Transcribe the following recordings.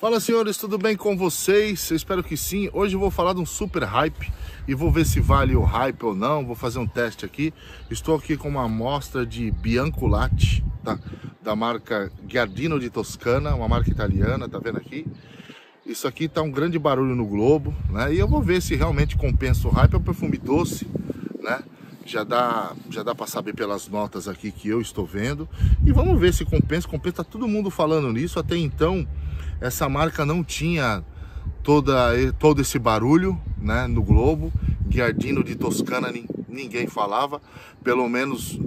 Fala senhores, tudo bem com vocês? Eu espero que sim. Hoje eu vou falar de um super hype e vou ver se vale o hype ou não. Vou fazer um teste aqui. Estou aqui com uma amostra de Bianco Latte, tá? da marca Giardino de Toscana, uma marca italiana, tá vendo aqui? Isso aqui tá um grande barulho no globo, né? E eu vou ver se realmente compensa o hype. É um perfume doce, né? Já dá, já dá para saber pelas notas aqui que eu estou vendo. E vamos ver se compensa. Compensa, tá todo mundo falando nisso. Até então, essa marca não tinha toda, todo esse barulho né, no globo. Giardino de Toscana ninguém falava, pelo menos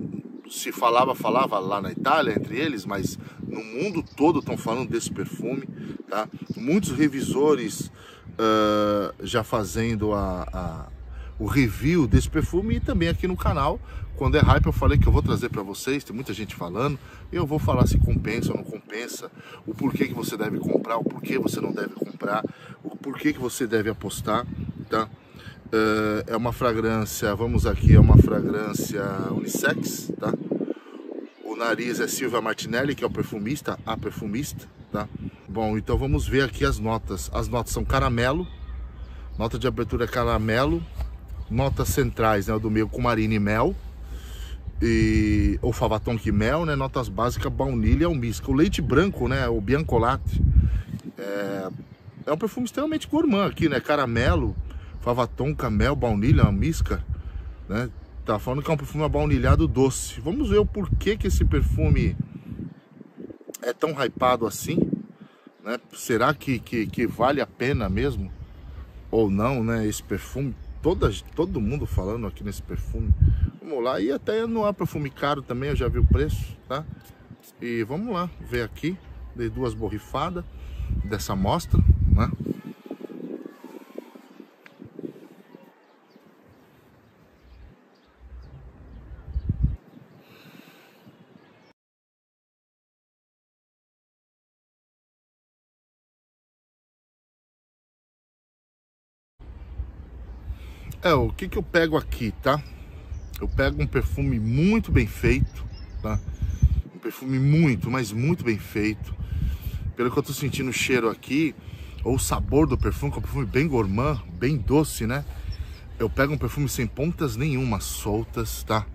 se falava, falava lá na Itália entre eles, mas no mundo todo estão falando desse perfume, tá? Muitos revisores uh, já fazendo a, a, o review desse perfume e também aqui no canal quando é hype, eu falei que eu vou trazer para vocês, tem muita gente falando, eu vou falar se compensa ou não compensa, o porquê que você deve comprar, o porquê você não deve comprar, o porquê que você deve apostar, tá? Uh, é uma fragrância, vamos aqui, é uma fragrância unissex, tá? O nariz é Silvia Martinelli, que é o perfumista, a perfumista, tá? Bom, então vamos ver aqui as notas. As notas são caramelo, nota de abertura é caramelo, notas centrais, né, o do meio com marina e mel, e o favaton que mel, né? Notas básicas, baunilha, almíscar. O leite branco, né? O biancolate. É, é um perfume extremamente gourmand aqui, né? Caramelo, favaton, camel, baunilha, almíscar, né? Tá falando que é um perfume baunilhado doce. Vamos ver o porquê que esse perfume é tão hypado assim, né? Será que, que, que vale a pena mesmo? Ou não, né? Esse perfume, toda, todo mundo falando aqui nesse perfume. Vamos lá, e até não é perfume caro também, eu já vi o preço, tá? E vamos lá, ver aqui, dei duas borrifadas dessa amostra, né? É, o que que eu pego aqui, tá? Eu pego um perfume muito bem feito, tá? Um perfume muito, mas muito bem feito. Pelo que eu tô sentindo o cheiro aqui, ou o sabor do perfume, que é um perfume bem gourmand, bem doce, né? Eu pego um perfume sem pontas nenhuma, soltas, tá?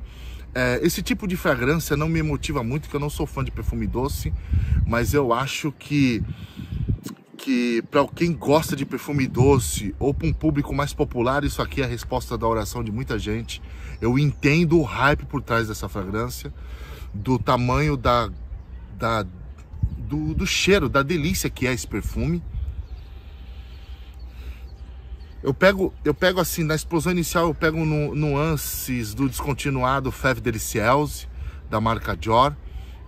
É, esse tipo de fragrância não me motiva muito, porque eu não sou fã de perfume doce, mas eu acho que que para quem gosta de perfume doce ou para um público mais popular, isso aqui é a resposta da oração de muita gente. Eu entendo o hype por trás dessa fragrância, do tamanho da, da do, do cheiro, da delícia que é esse perfume. Eu pego, eu pego assim, na explosão inicial eu pego no, nuances do descontinuado Fève Delicieuse, da marca Dior,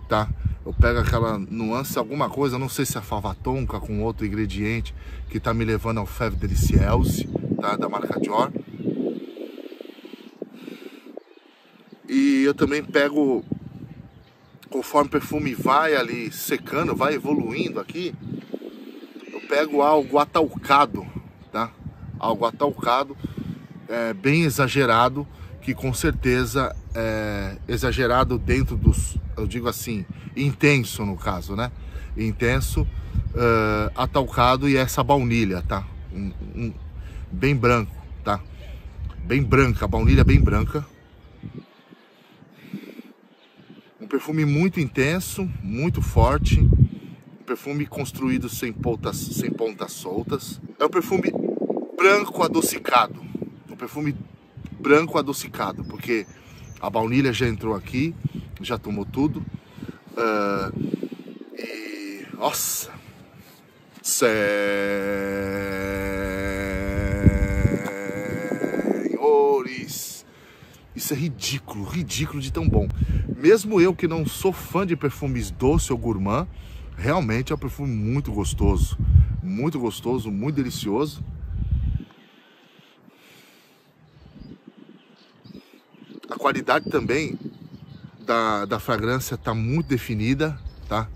tá? Eu pego aquela nuance, alguma coisa, não sei se é fava tonka com outro ingrediente que tá me levando ao Fève Delicieuse, tá? Da marca Dior. E eu também pego, conforme o perfume vai ali secando, vai evoluindo aqui, eu pego algo atalcado, tá? Algo atalcado, é, bem exagerado, que com certeza é exagerado dentro dos, eu digo assim, intenso no caso, né? Intenso, uh, atalcado e essa baunilha, tá? Um, um, bem branco, tá? Bem branca, baunilha bem branca. Um perfume muito intenso, muito forte. Um perfume construído sem pontas, sem pontas soltas. É um perfume branco adocicado. Um perfume branco adocicado, porque a baunilha já entrou aqui, já tomou tudo. Uh, e. Nossa! Senhores! Isso é ridículo, ridículo de tão bom. Mesmo eu que não sou fã de perfumes doce ou gourmand, realmente é um perfume muito gostoso. Muito gostoso, muito delicioso. A qualidade também da, da fragrância tá muito definida, tá?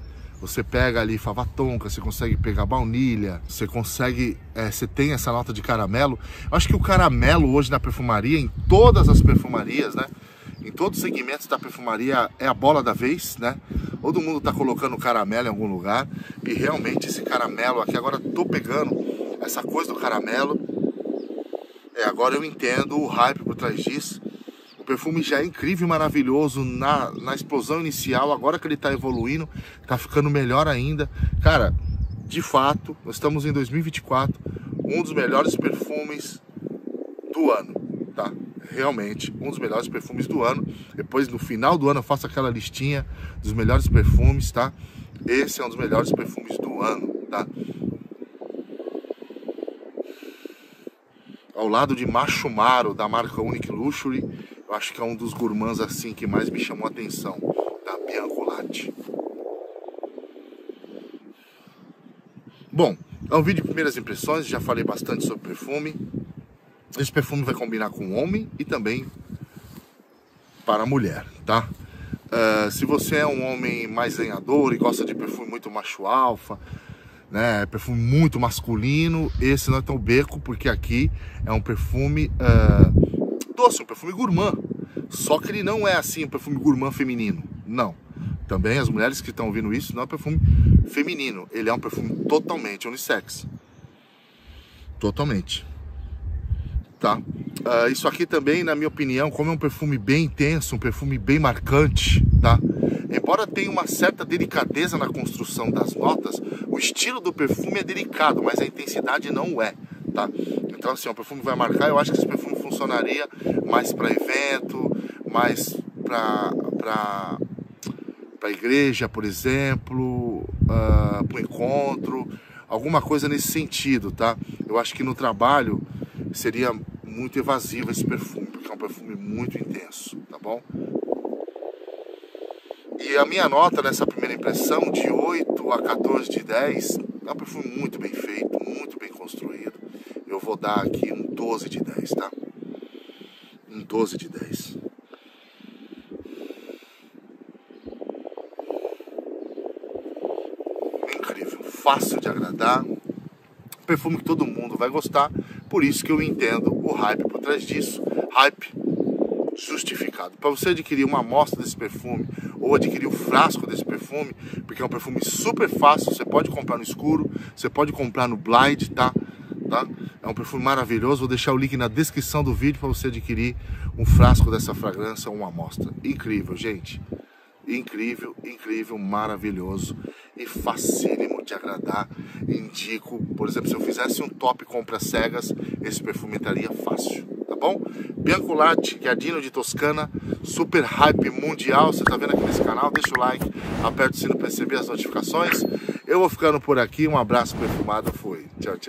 Você pega ali fava tonka, você consegue pegar baunilha, você consegue, é, você tem essa nota de caramelo. Eu acho que o caramelo hoje na perfumaria, em todas as perfumarias, né? em todos os segmentos da perfumaria é a bola da vez, né? Todo mundo tá colocando caramelo em algum lugar e realmente esse caramelo aqui, agora tô pegando essa coisa do caramelo. É, agora eu entendo o hype por trás disso. O perfume já é incrível e maravilhoso na, na explosão inicial, agora que ele tá evoluindo, tá ficando melhor ainda. Cara, de fato, nós estamos em 2024, um dos melhores perfumes do ano, tá? Realmente, um dos melhores perfumes do ano. Depois, no final do ano, eu faço aquela listinha dos melhores perfumes, tá? Esse é um dos melhores perfumes do ano, tá? Ao lado de Macho Maro, da marca Unique Luxury, acho que é um dos gourmands assim que mais me chamou a atenção, da Bianco Latte. Bom, é um vídeo de primeiras impressões, já falei bastante sobre perfume. Esse perfume vai combinar com homem e também para mulher, tá? Uh, se você é um homem mais lenhador e gosta de perfume muito macho alfa, né, perfume muito masculino, esse não é tão beco, porque aqui é um perfume uh, doce, um perfume gourmand. Só que ele não é assim um perfume gourmand feminino, não. Também as mulheres que estão ouvindo isso, não é um perfume feminino, ele é um perfume totalmente unissex. Totalmente tá? Uh, isso aqui também, na minha opinião, como é um perfume bem intenso, um perfume bem marcante, tá? Embora tenha uma certa delicadeza na construção das notas, o estilo do perfume é delicado, mas a intensidade não é, tá? Então, assim, o perfume vai marcar, eu acho que esse perfume funcionaria mais para evento, mais para para igreja, por exemplo, uh, ah, para encontro, alguma coisa nesse sentido, tá? Eu acho que no trabalho seria muito evasivo esse perfume, porque é um perfume muito intenso, tá bom? E a minha nota nessa primeira impressão, de 8 a 14 de 10, é um perfume muito bem feito, muito bem vou dar aqui um 12 de 10, tá? Um 12 de 10. Incrível, fácil de agradar, perfume que todo mundo vai gostar, por isso que eu entendo o hype por trás disso, hype justificado. Para você adquirir uma amostra desse perfume ou adquirir o frasco desse perfume, porque é um perfume super fácil, você pode comprar no escuro, você pode comprar no blind, tá? tá? É um perfume maravilhoso, vou deixar o link na descrição do vídeo para você adquirir um frasco dessa fragrância uma amostra. Incrível, gente incrível, incrível, maravilhoso e facílimo de agradar. Indico, por exemplo, se eu fizesse um top compra cegas, esse perfume estaria fácil, tá bom? Bianco Latte, Giardino de Toscana, super hype mundial, você tá vendo aqui nesse canal, deixa o like, aperta o sino para receber as notificações. Eu vou ficando por aqui, um abraço perfumado, fui, tchau, tchau.